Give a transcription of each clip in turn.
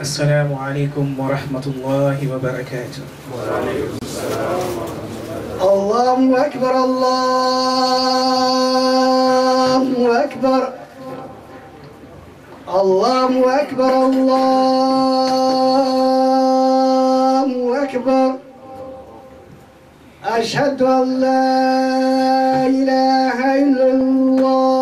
السلام عليكم ورحمة الله وبركاته. الله أكبر الله أكبر. الله أكبر الله أكبر. أشهد أن لا إله إلا الله.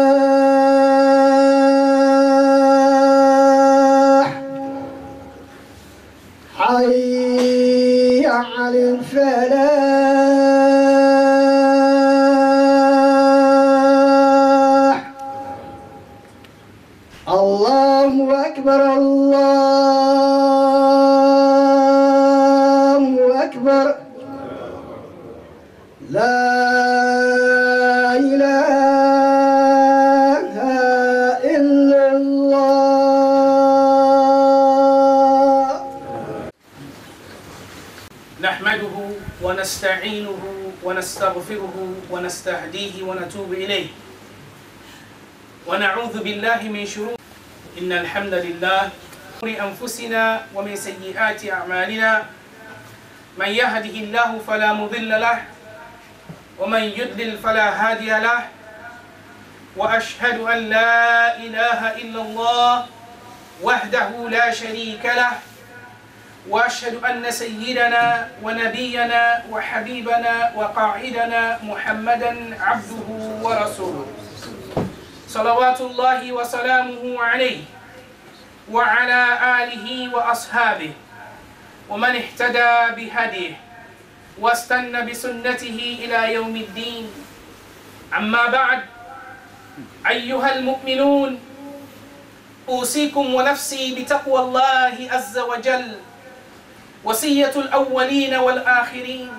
إن الحمد لله أنفسنا ومن سيئات أعمالنا. من يهده الله فلا مضل له ومن يضلل فلا هادي له. وأشهد أن لا إله إلا الله وحده لا شريك له. وأشهد أن سيدنا ونبينا وحبيبنا وقاعدنا محمدا عبده ورسوله. صلوات الله وسلامه عليه. وعلى آله وأصحابه ومن اهتدى بهديه واستنى بسنته إلى يوم الدين. أما بعد أيها المؤمنون أوصيكم ونفسي بتقوى الله عز وجل وصية الأولين والآخرين.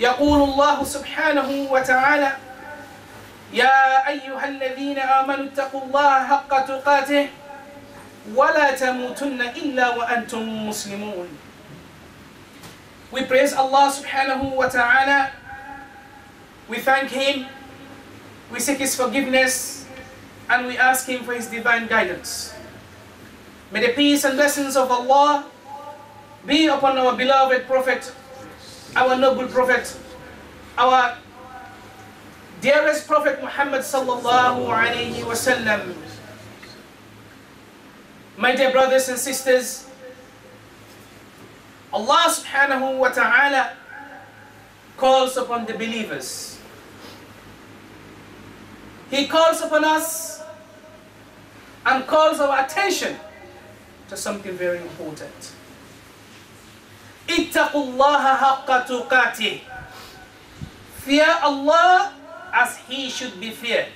يقول الله سبحانه وتعالى يا أيها الذين آمنوا اتقوا الله حق تقاته ولا تموتن إلا وأنتم مسلمون We praise Allah subhanahu wa ta'ala. We thank Him. We seek His forgiveness. And we ask Him for His divine guidance. May the peace and blessings of Allah be upon our beloved Prophet, our noble Prophet, our dearest Prophet Muhammad sallallahu alayhi wasallam. My dear brothers and sisters, Allah subhanahu wa ta'ala calls upon the believers. He calls upon us and calls our attention to something very important. اتقوا الله حق تقاته Fear Allah as He should be feared.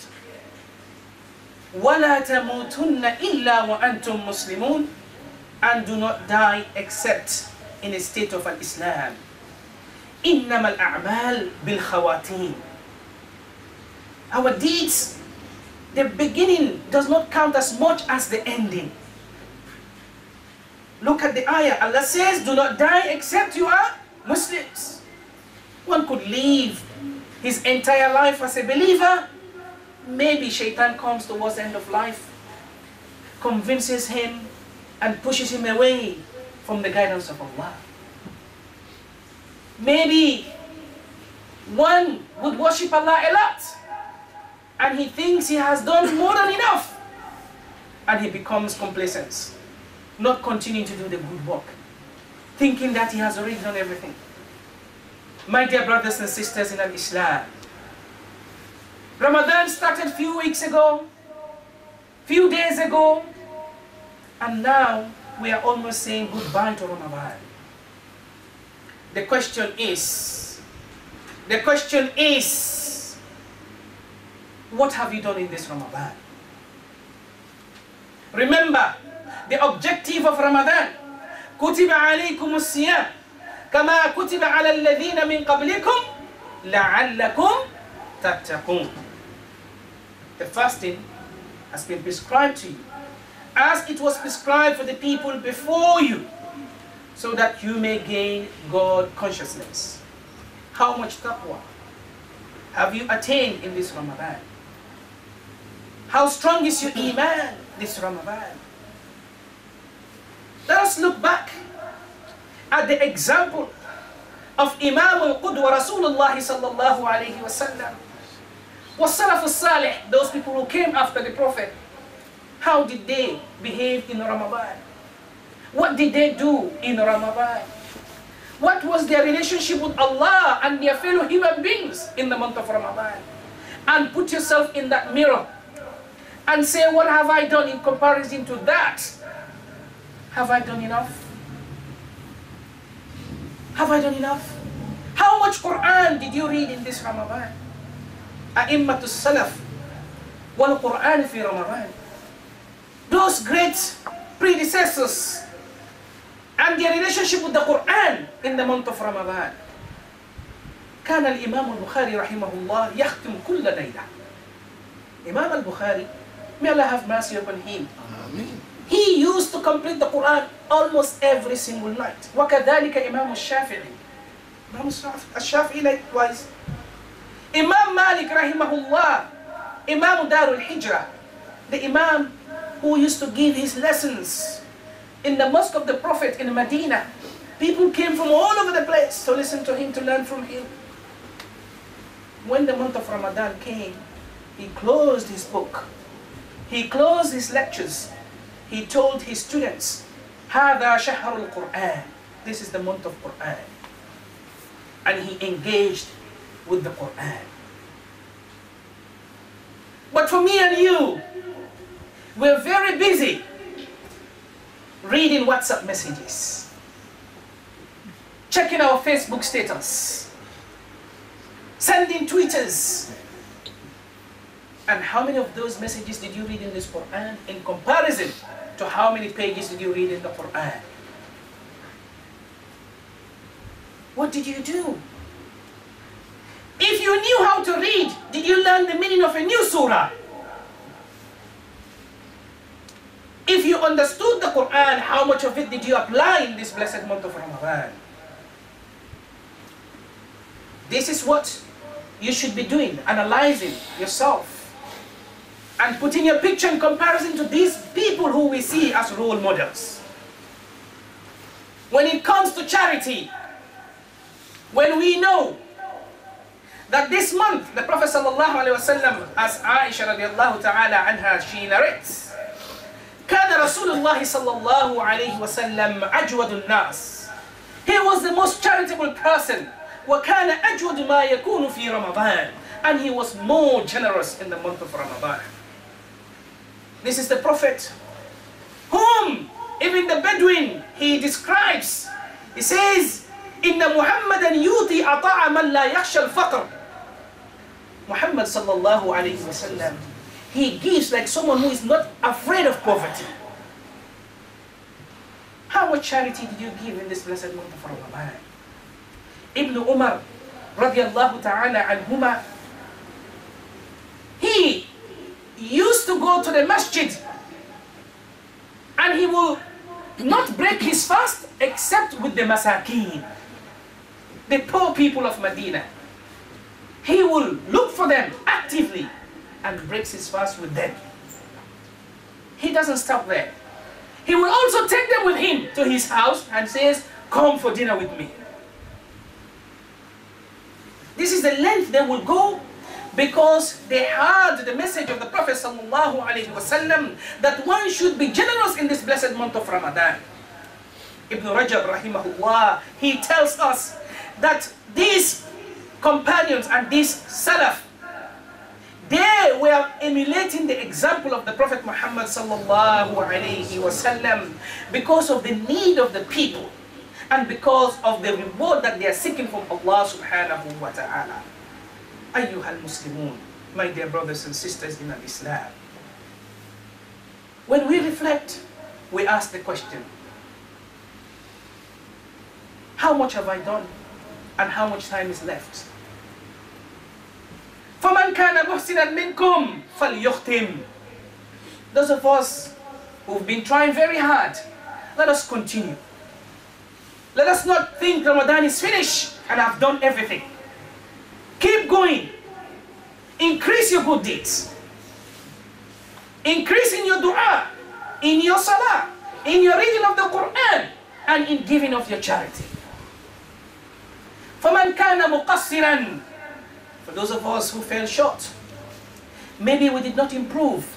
ولا تموتن إلا وأنتم مسلمون and do not die except in a state of al-Islam. إنما الأعمال بالخواتيم Our deeds, the beginning does not count as much as the ending. Look at the ayah. Allah says, do not die except you are Muslims. One could live his entire life as a believer. Maybe shaitan comes towards the end of life, convinces him and pushes him away from the guidance of Allah. Maybe one would worship Allah a lot and he thinks he has done more than enough and he becomes complacent, not continuing to do the good work, thinking that he has already done everything. My dear brothers and sisters in Islam, Ramadan started few weeks ago, few days ago, and now we are almost saying goodbye to Ramadan. The question is, the question is, what have you done in this Ramadan? Remember, the objective of Ramadan, كتب عليكم الصيام كما كتب على الذين من قبلكم لعلكم تتقون. the fasting has been prescribed to you as it was prescribed for the people before you so that you may gain God consciousness. How much taqwa have you attained in this Ramadan? How strong is your iman this Ramadan? Let us look back at the example of Imam al-Qudwa Rasulullah sallallahu alayhi wa sallam. Was Salaf Saleh those people who came after the Prophet, how did they behave in Ramadan? What did they do in Ramadan? What was their relationship with Allah and their fellow human beings in the month of Ramadan? And put yourself in that mirror and say, what have I done in comparison to that? Have I done enough? Have I done enough? How much Quran did you read in this Ramadan? أئمة السلف والقرآن في رمضان Those great predecessors and their relationship with the Quran in the month of Ramadan. كان الإمام البخاري رحمه الله يختم كل ليلة. Imam al-Bukhari, may Allah have mercy upon him. He used to complete the Quran almost every single night. وكذلك إمام الشافعي. Imam الشافعي likewise. Imam Malik rahimahullah, Imam Darul Hijrah, the Imam who used to give his lessons in the mosque of the Prophet in Medina. People came from all over the place to listen to him, to learn from him. When the month of Ramadan came, he closed his book. He closed his lectures. He told his students, هذا شهر القرآن. This is the month of Quran. And he engaged with the Quran. But for me and you, we're very busy reading WhatsApp messages, checking our Facebook status, sending Twitters. And how many of those messages did you read in this Quran in comparison to how many pages did you read in the Quran? What did you do? If you knew how to read, did you learn the meaning of a new surah? If you understood the Quran, how much of it did you apply in this blessed month of Ramadan? This is what you should be doing, analyzing yourself and putting your picture in comparison to these people who we see as role models. When it comes to charity, when we know that this month the Prophet sallallahu alaihi wasallam, as Aisha radiallahu ta'ala anha, she narrates, كان رسول الله صلى الله عليه وسلم أجود الناس. He was the most charitable person. وكان أجود ما يكون في رمضان. And he was more generous in the month of Ramadan. This is the Prophet whom even the Bedouin he describes. He says, إن محمدا يؤتي عطاء من لا يخشى الفقر. Muhammad sallallahu alayhi wa sallam, he gives like someone who is not afraid of poverty. How much charity did you give in this blessed month of Ramadan? Ibn Umar radiallahu ta'ala anhuma, he used to go to the masjid and he will not break his fast except with the masakin, the poor people of Medina. He will look for them actively and breaks his fast with them. He doesn't stop there. He will also take them with him to his house and says, Come for dinner with me. This is the length they will go because they heard the message of the Prophet wasallam that one should be generous in this blessed month of Ramadan. Ibn Rajab rahimahullah, he tells us that these companions and these salaf, they were emulating the example of the Prophet Muhammad sallallahu alaihi wasallam because of the need of the people and because of the reward that they are seeking from Allah subhanahu wa ta'ala. Ayyuhal Muslimun, my dear brothers and sisters in Islam. When we reflect, we ask the question, how much have I done and how much time is left? فَمَنْ كَانَ مُحْسِنًا مِنْكُمْ فَلْيُخْتِمْ Those of us who've been trying very hard, let us continue. Let us not think Ramadan is finished and I've done everything. Keep going. Increase your good deeds. Increase in your dua, in your salah, in your reading of the Quran, and in giving of your charity. فَمَنْ كَانَ مُقَصِّرًا for those of us who fell short, maybe we did not improve.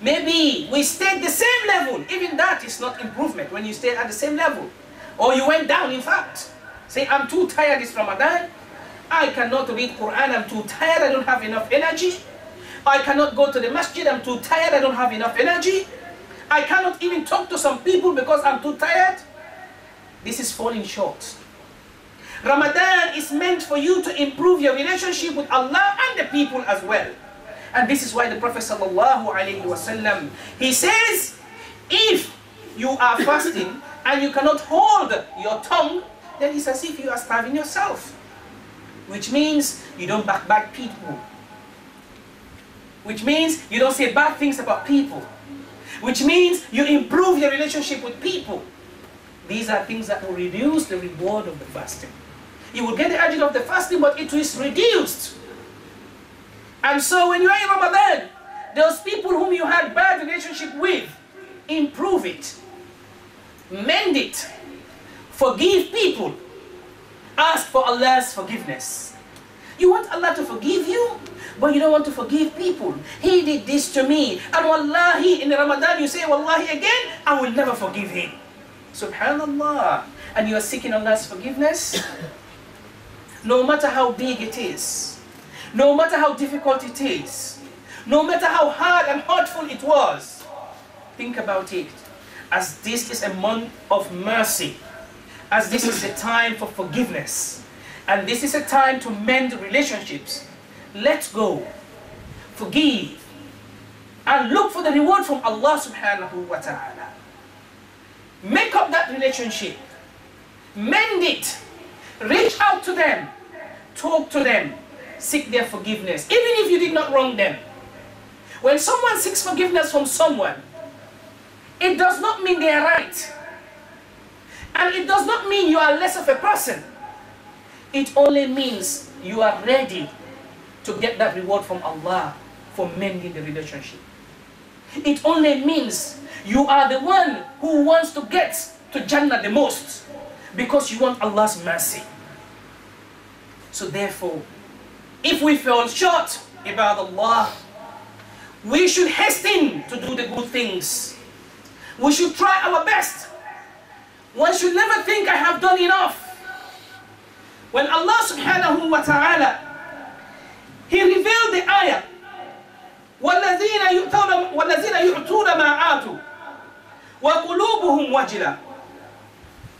Maybe we stayed the same level. Even that is not improvement when you stay at the same level. Or you went down, in fact. Say, I'm too tired this Ramadan. I cannot read Quran. I'm too tired. I don't have enough energy. I cannot go to the masjid. I'm too tired. I don't have enough energy. I cannot even talk to some people because I'm too tired. This is falling short. Ramadan is meant for you to improve your relationship with Allah and the people as well. And this is why the Prophet wasallam he says, if you are fasting and you cannot hold your tongue, then it's as if you are starving yourself. Which means you don't backbite people. Which means you don't say bad things about people. Which means you improve your relationship with people. These are things that will reduce the reward of the fasting. You will get the ajr of the fasting, but it is reduced. And so when you are in Ramadan, those people whom you had bad relationship with, improve it. Mend it. Forgive people. Ask for Allah's forgiveness. You want Allah to forgive you, but you don't want to forgive people. He did this to me. And wallahi, in Ramadan you say wallahi again, I will never forgive him. Subhanallah. And you are seeking Allah's forgiveness? No matter how big it is, no matter how difficult it is, no matter how hard and hurtful it was, think about it. As this is a month of mercy, as this is a time for forgiveness, and this is a time to mend relationships, let go, forgive, and look for the reward from Allah subhanahu wa ta'ala. Make up that relationship, mend it, reach out to them, talk to them, seek their forgiveness, even if you did not wrong them. When someone seeks forgiveness from someone, it does not mean they are right. And it does not mean you are less of a person. It only means you are ready to get that reward from Allah for mending the relationship. It only means you are the one who wants to get to Jannah the most because you want Allah's mercy. So therefore, if we fall short about Allah, we should hasten to do the good things. We should try our best. One should never think I have done enough. When Allah subhanahu wa ta'ala, He revealed the ayah, وَالَّذِينَ يُؤْتُونَ وَالَّذِينَ يُؤْتُونَ مَا آتُوا وَقُلُوبُهُمْ وَجِلَةٌ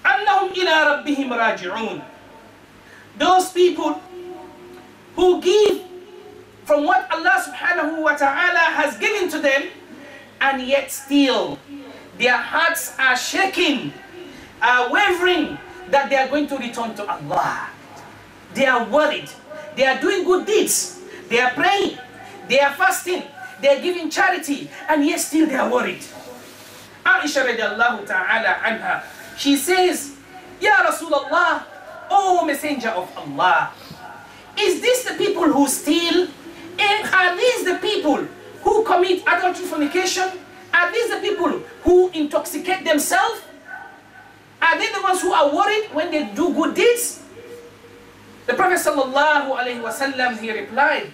أَنَّهُمْ إِلَى رَبِّهِمْ رَاجِعُونَ those people who give from what Allah subhanahu wa ta'ala has given to them and yet still their hearts are shaking, are wavering that they are going to return to Allah. They are worried. They are doing good deeds. They are praying. They are fasting. They are giving charity. And yet still they are worried. Aisha radiallahu ta'ala anha, she says, Ya Rasulullah, O Messenger of Allah, is this the people who steal? And are these the people who commit adultery fornication? Are these the people who intoxicate themselves? Are they the ones who are worried when they do good deeds? The Prophet sallallahu alayhi wasallam he replied,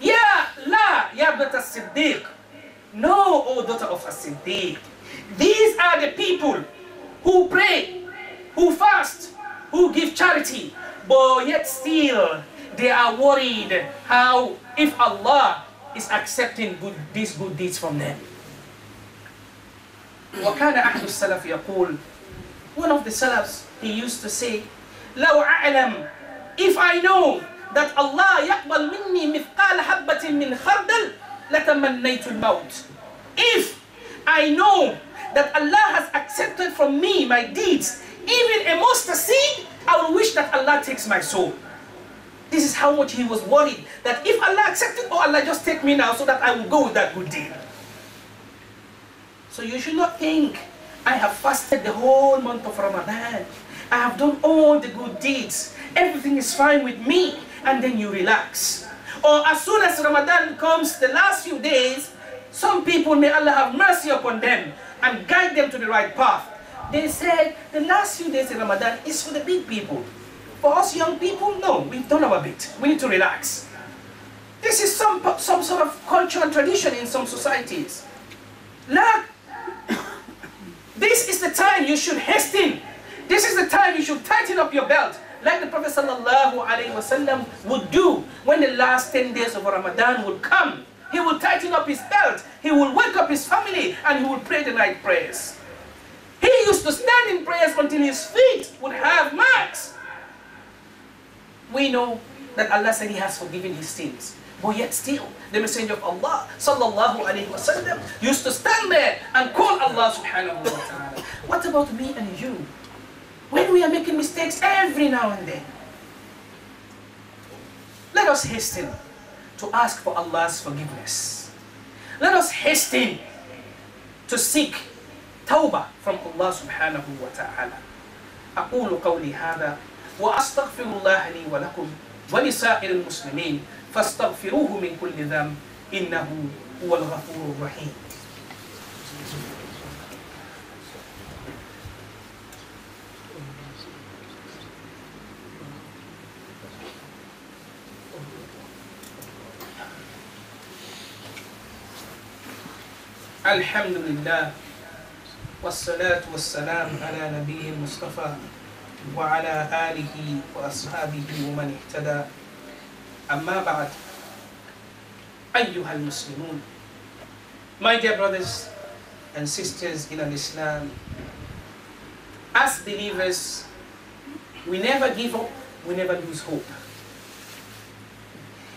Ya la ya bata siddiq. No, O daughter of a siddiq. These are the people who pray, who fast, who give charity, but yet still they are worried how if Allah is accepting good, these good deeds from them. وكان أحد السلف يقول one of the salafs he used to say لو أعلم if I know that Allah يقبل مني مثقال حبة من خردل لتمنيت الموت if I know that Allah has accepted from me my deeds even a mustard seed I will wish that Allah takes my soul this is how much he was worried that if Allah accepted oh Allah just take me now so that I will go with that good deed so you should not think I have fasted the whole month of Ramadan. I have done all the good deeds. Everything is fine with me. And then you relax. Or as soon as Ramadan comes, the last few days, some people, may Allah have mercy upon them and guide them to the right path. They said the last few days in Ramadan is for the big people. For us young people, no, we've done our bit. We need to relax. This is some, some sort of culture and tradition in some societies. Look, this is the time you should hasten. This is the time you should tighten up your belt. Like the Prophet wasallam would do when the last 10 days of Ramadan would come. He would tighten up his belt. He would wake up his family and he would pray the night prayers. Used to stand in prayers until his feet would have marks. We know that Allah said he has forgiven his sins. But yet still, the Messenger of Allah sallallahu alayhi wasallam used to stand there and call Allah subhanahu wa ta'ala. What about me and you? When we are making mistakes every now and then, let us hasten to ask for Allah's forgiveness. Let us hasten to seek tawbah from Allah wa ta'ala. أقول قولي هذا وأستغفر الله لي ولكم ولسائر المسلمين فاستغفروه من كل ذنب إنه هو الغفور الرحيم الحمد لله والصلاة والسلام على نبي المصطفى وعلى آله وأصحابه ومن اهتدى أما بعد أيها المسلمون My dear brothers and sisters in Islam As believers we never give up, we never lose hope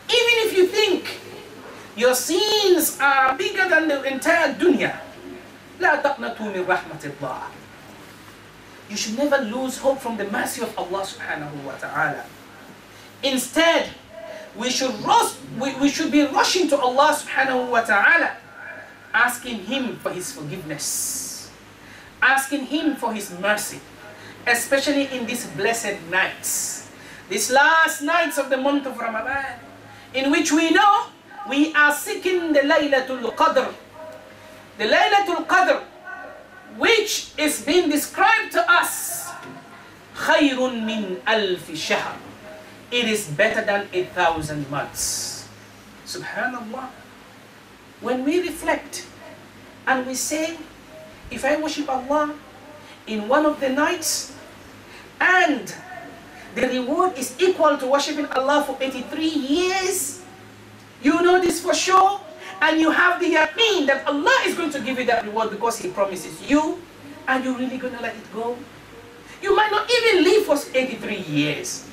Even if you think your sins are bigger than the entire dunya لا تقنطوا من رحمة الله You should never lose hope from the mercy of Allah subhanahu wa ta'ala Instead, we should rush, we, we should be rushing to Allah subhanahu wa ta'ala, asking Him for His forgiveness, asking Him for His mercy, especially in these blessed nights, these last nights of the month of Ramadan, in which we know we are seeking the Laylatul Qadr. The Laylatul Qadr, which is being described to us, خير من ألف شهر it is better than a thousand months. Subhanallah. When we reflect and we say, if I worship Allah in one of the nights and the reward is equal to worshiping Allah for 83 years, you know this for sure, and you have the yaqeen that Allah is going to give you that reward because He promises you, and you're really going to let it go. You might not even live for 83 years.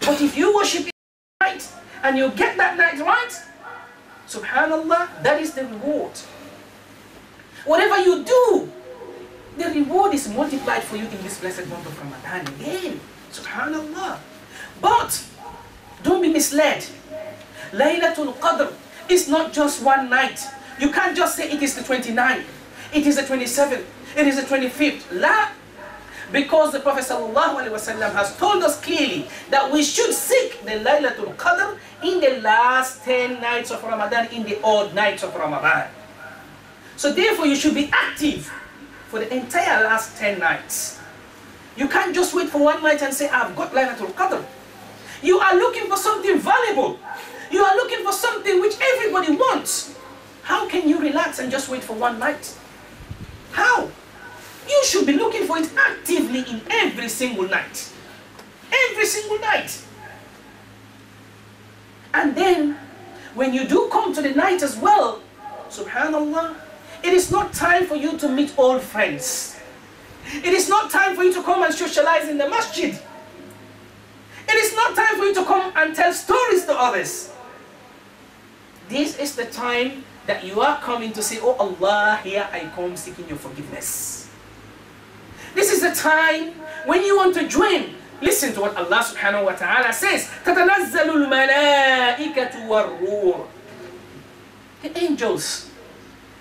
But if you worship it right and you get that night right, subhanallah, that is the reward. Whatever you do, the reward is multiplied for you in this blessed month of Ramadan again. Subhanallah. But don't be misled. Laylatul Qadr is not just one night. You can't just say it is the 29th. it is the 27th, it is the 25th. La. Because the Prophet ﷺ has told us clearly that we should seek the Laylatul Qadr in the last 10 nights of Ramadan, in the odd nights of Ramadan. So therefore you should be active for the entire last 10 nights. You can't just wait for one night and say, I've got Laylatul Qadr. You are looking for something valuable. You are looking for something which everybody wants. How can you relax and just wait for one night? How? You should be looking for it actively in every single night. Every single night. And then, when you do come to the night as well, subhanallah, it is not time for you to meet old friends. It is not time for you to come and socialize in the masjid. It is not time for you to come and tell stories to others This is the time that you are coming to say, Oh Allah, here I come seeking your forgiveness. This is the time when you want to join. Listen to what Allah subhanahu wa ta'ala says. تَتَنَزَّلُ الْمَلَائِكَةُ وَالرُّورُ The angels.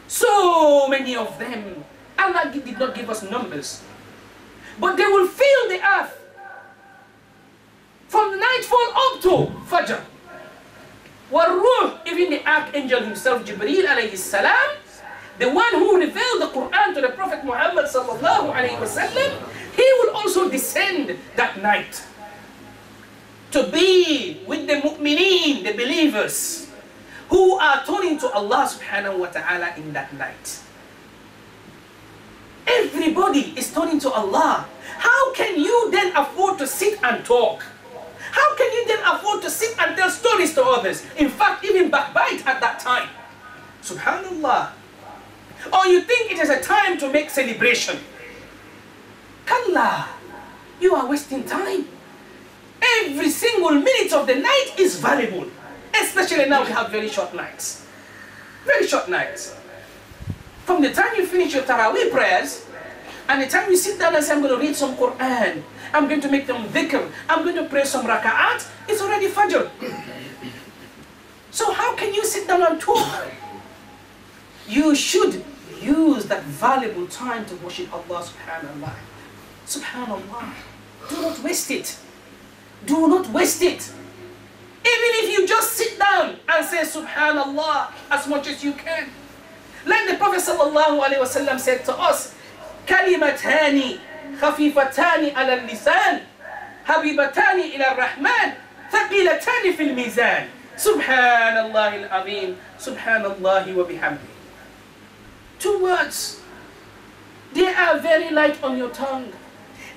So many of them. Allah did not give us numbers. But they will fill the earth from nightfall up to Fajr. Waruh, even the archangel himself, Jibreel alayhi salam, the one who revealed the Quran to the Prophet Muhammad sallallahu alayhi wasallam, he will also descend that night to be with the mu'mineen, the believers, who are turning to Allah subhanahu wa ta'ala in that night. Everybody is turning to Allah. How can you then afford to sit and talk? How can you then afford to sit and tell stories to others? In fact, even backbite at that time. Subhanallah. Or you think it is a time to make celebration. Kalla. You are wasting time. Every single minute of the night is valuable. Especially now we have very short nights. Very short nights. From the time you finish your Taraweeh prayers, and the time you sit down and say, I'm going to read some Quran, I'm going to make them dhikr, I'm going to pray some raka'at, it's already Fajr. So how can you sit down and talk? You should use that valuable time to worship Allah subhanallah. Subhanallah. Do not waste it. Do not waste it. Even if you just sit down and say subhanallah as much as you can. Like the Prophet sallallahu alaihi wasallam said to us, كلمتان خفيفتان على اللسان حبيبتان إلى الرحمن ثقيلتان في الميزان سبحان الله العظيم سبحان الله وبحمده Two words. They are very light on your tongue.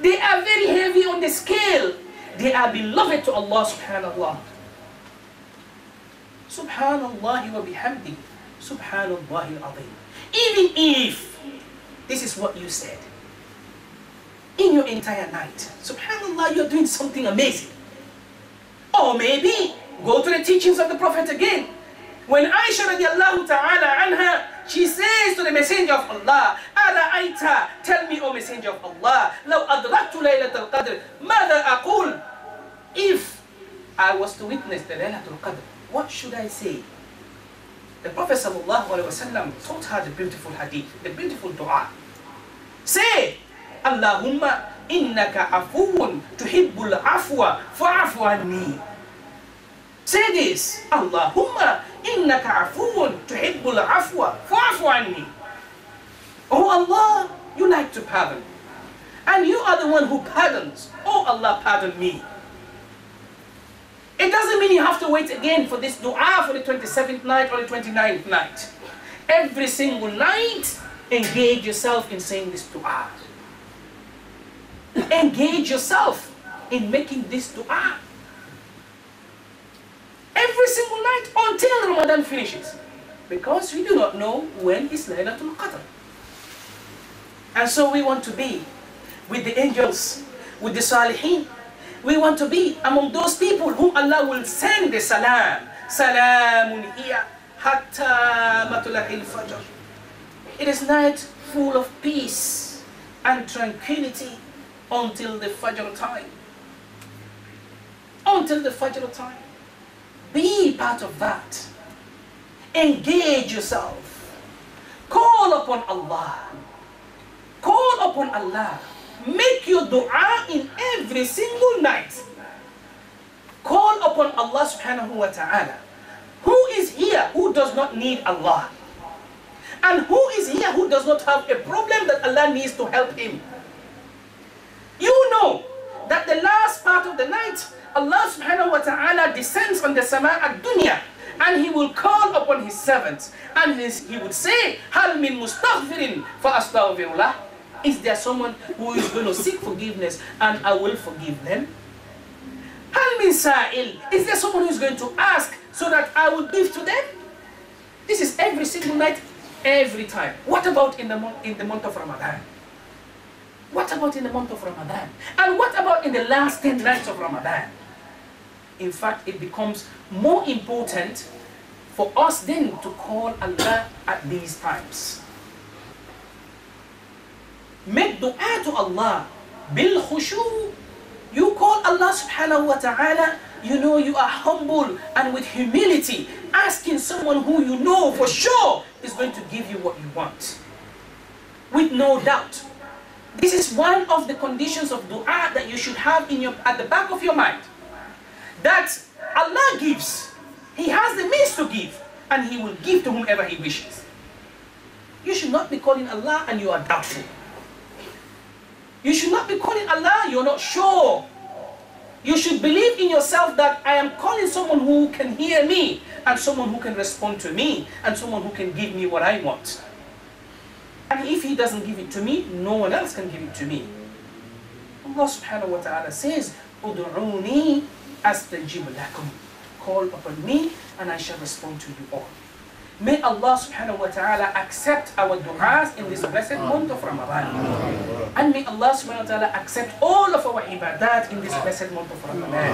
They are very heavy on the scale. They are beloved to Allah subhanallah. Subhanallah wa bihamdi. Subhanallah al-azim. Even if this is what you said in your entire night. Subhanallah, you're doing something amazing. Or maybe go to the teachings of the Prophet again. When Aisha radiallahu ta'ala anha, she says to the Messenger of Allah, Ala Aita, tell me, O Messenger of Allah, لو أدركت ليلة القدر, ماذا أقول? If I was to witness the Laylatul Qadr, what should I say? The Prophet wasallam taught her the beautiful hadith, the beautiful dua. Say, Allahumma innaka afuun tuhibbul afwa fa'afu anni. Say this, Allahumma innaka afuun tuhibbul afwa fa'afu anni. Oh Allah, you like to pardon. And you are the one who pardons. Oh Allah, pardon me. It doesn't mean you have to wait again for this dua for the 27th night or the 29th night. Every single night, engage yourself in saying this dua. Engage yourself in making this dua. Every single night until Ramadan finishes. Because we do not know when is Laylatul Qadr. And so we want to be with the angels, with the Salihin. We want to be among those people whom Allah will send the salam. Salamun hiya hatta matla'il fajr. It is night full of peace and tranquility until the Fajr time. Until the Fajr time. Be part of that. Engage yourself. Call upon Allah. Call upon Allah. Make your dua in every single night. Call upon Allah subhanahu wa ta'ala. Who is here who does not need Allah? And who is here who does not have a problem that Allah needs to help him? You know that the last part of the night, Allah subhanahu wa ta'ala descends on the sama at dunya and he will call upon his servants and he would say, Hal min mustaghfirin fa astaghfirullah. Is there someone who is going to seek forgiveness and I will forgive them? Hal min sa'il. Is there someone who is going to ask so that I will give to them? This is every single night, every time. What about in the in the month of Ramadan? What about in the month of Ramadan? And what about in the last 10 nights of Ramadan? In fact, it becomes more important for us then to call Allah at these times. Make dua to Allah bil khushu. You call Allah subhanahu wa ta'ala, you know you are humble and with humility, asking someone who you know for sure is going to give you what you want. With no doubt. This is one of the conditions of dua that you should have in your at the back of your mind. That Allah gives. He has the means to give, and He will give to whomever He wishes. You should not be calling Allah and you are doubtful. You should not be calling Allah, you're not sure. You should believe in yourself that I am calling someone who can hear me, and someone who can respond to me, and someone who can give me what I want. And if he doesn't give it to me, no one else can give it to me. Allah subhanahu wa ta'ala says, Udu'uni astajib lakum. Call upon me and I shall respond to you all. May Allah subhanahu wa ta'ala accept our du'as in this blessed month of Ramadan. And may Allah subhanahu wa ta'ala accept all of our ibadat in this blessed month of Ramadan.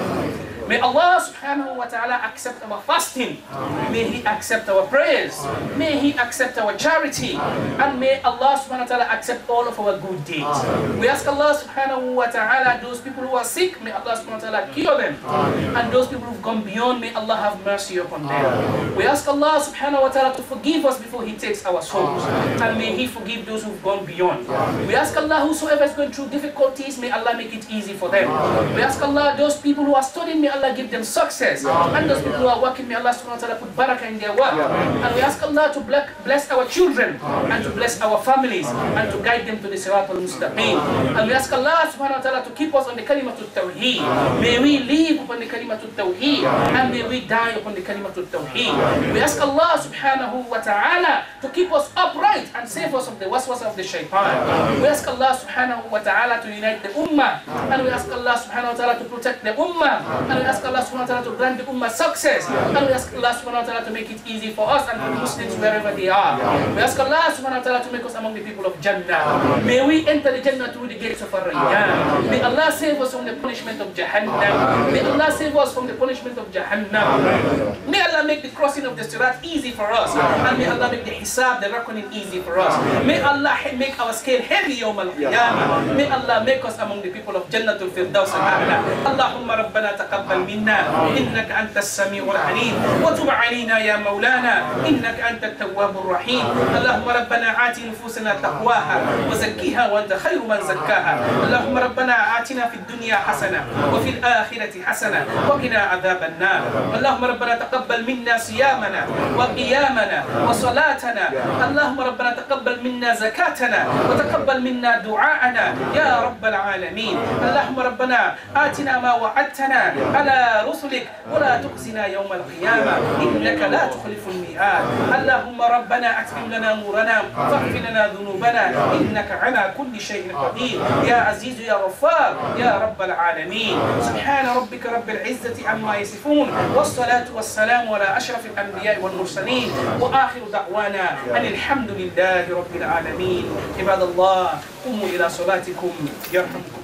May Allah subhanahu wa ta'ala accept our fasting. May He accept our prayers. May He accept our charity. And may Allah subhanahu wa ta'ala accept all of our good deeds. We ask Allah subhanahu wa ta'ala, those people who are sick, may Allah subhanahu wa ta'ala cure them. And those people who've gone beyond, may Allah have mercy upon them. We ask Allah subhanahu wa ta'ala to forgive us before He takes our souls. And may He forgive those who've gone beyond. We ask Allah, whosoever is going through difficulties, may Allah make it easy for them. We ask Allah, those people who are studying, may Allah give them success. And those people who are working, may Allah subhanahu wa ta'ala put barakah in their work. And we ask Allah to bless our children and to bless our families and to guide them to the Sirat al-Mustaqim. And we ask Allah subhanahu wa ta'ala to keep us on the kalimatul tawheed. May we live upon the kalimatul tawheed and may we die upon the kalimatul tawheed. We ask Allah subhanahu wa ta'ala to keep us upright and save us from the waswas of the shaitan. We ask Allah subhanahu wa ta'ala to unite the ummah and we ask Allah subhanahu wa ta'ala to protect the ummah and we ask Allah subhanahu wa ta'ala to grant the ummah success and we ask Allah subhanahu wa ta'ala to make it easy for us and for Muslims wherever they are. We ask Allah subhanahu wa ta'ala to make us among the people of Jannah. May we enter the Jannah through the gates of Ar-Rayyan. May Allah save us from the punishment of Jahannam. May Allah save us from the punishment of Jahannam. May Allah make the crossing of the Sirat easy for us and may Allah make the Hisab, the reckoning easy for us. May Allah make our scale heavy yawm al-qiyamah. May Allah make us among the people of Jannatul Firdaus al-A'la. Allahumma rabbana taqabbal minna innaka anta as-sami'ul alim wa tub علينا يا مولانا. إنك أنت التواب الرحيم. اللهم ربنا آت نفوسنا تقواها وزكيها وأنت خير من زكاها. اللهم ربنا آتنا في الدنيا حسنة وفي الآخرة حسنة وقنا عذاب النار. اللهم ربنا تقبل منا صيامنا وقيامنا وصلاتنا. اللهم ربنا تقبل منا زكاتنا وتقبل منا دعاءنا. يا رب العالمين. اللهم ربنا آتنا ما وعدتنا. على رسلك ولا تخزنا يوم القيامة. إنك لا تخلف الميعاد. اللهم ربنا أتمم لنا نورنا فاغفر لنا ذنوبنا. إنك على كل شيء قدير. يا عزيز يا غفار يا رب العالمين. سبحان ربك رب العزة عما يصفون. والصلاة والسلام على أشرف الأنبياء والمرسلين. وآخر دعوانا أن الحمد لله رب العالمين. عباد الله قوموا إلى صلاتكم يرحمكم